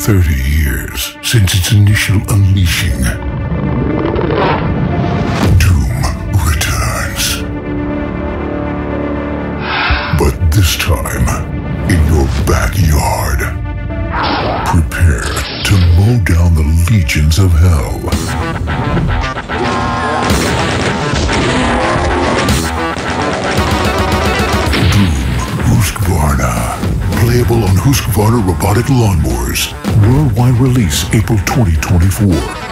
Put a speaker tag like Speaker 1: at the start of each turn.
Speaker 1: 30 years since its initial unleashing. Doom returns. But this time, in your backyard. Prepare to mow down the legions of hell. Husqvarna. Playable on Husqvarna robotic lawnmowers. Worldwide release April 2024.